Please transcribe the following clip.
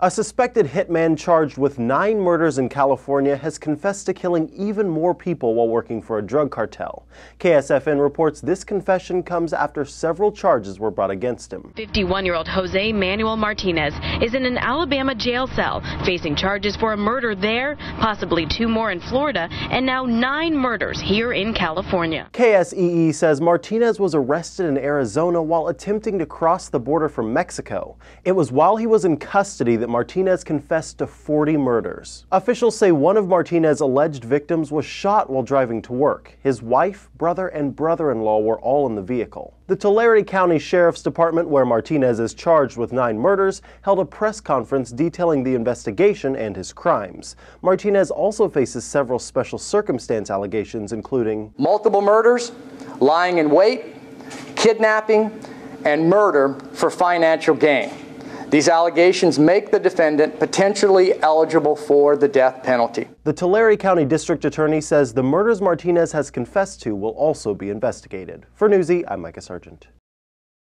A suspected hitman charged with nine murders in California has confessed to killing even more people while working for a drug cartel. KSFN reports this confession comes after several charges were brought against him. 51 year old Jose Manuel Martinez is in an Alabama jail cell facing charges for a murder there, possibly two more in Florida, and now nine murders here in California. KSEE says Martinez was arrested in Arizona while attempting to cross the border from Mexico. It was while he was in custody that that Martinez confessed to 40 murders. Officials say one of Martinez's alleged victims was shot while driving to work. His wife, brother, and brother-in-law were all in the vehicle. The Tulare County Sheriff's Department, where Martinez is charged with nine murders, held a press conference detailing the investigation and his crimes. Martinez also faces several special circumstance allegations, including multiple murders, lying in wait, kidnapping, and murder for financial gain. These allegations make the defendant potentially eligible for the death penalty. The Tulare County District Attorney says the murders Martinez has confessed to will also be investigated. For Newsy, I'm Mikah Sargent.